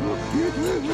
Oh, my God.